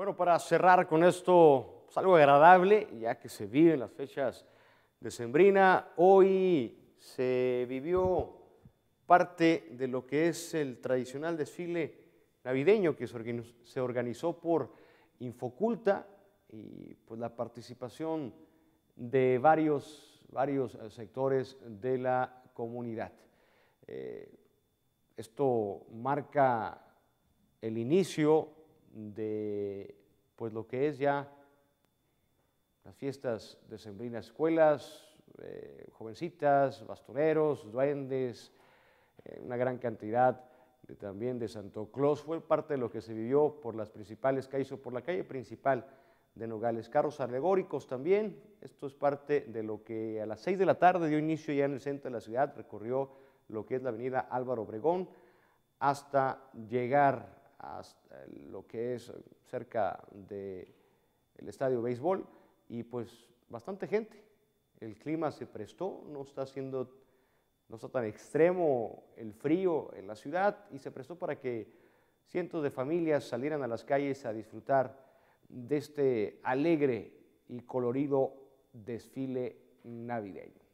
Bueno, para cerrar con esto, pues, algo agradable, ya que se viven las fechas de Sembrina, hoy se vivió parte de lo que es el tradicional desfile navideño que se organizó por Infoculta y pues la participación de varios, varios eh, sectores de la comunidad. Eh, esto marca el inicio de pues lo que es ya las fiestas de sembrinas escuelas, eh, jovencitas, bastoneros, duendes, eh, una gran cantidad también de Santo Claus. Fue parte de lo que se vivió por las principales calles o por la calle principal de Nogales. Carros alegóricos también. Esto es parte de lo que a las 6 de la tarde dio inicio ya en el centro de la ciudad. Recorrió lo que es la avenida Álvaro Obregón hasta llegar hasta lo que es cerca del estadio de béisbol y pues bastante gente. El clima se prestó, no está siendo, no está tan extremo el frío en la ciudad y se prestó para que cientos de familias salieran a las calles a disfrutar de este alegre y colorido desfile navideño.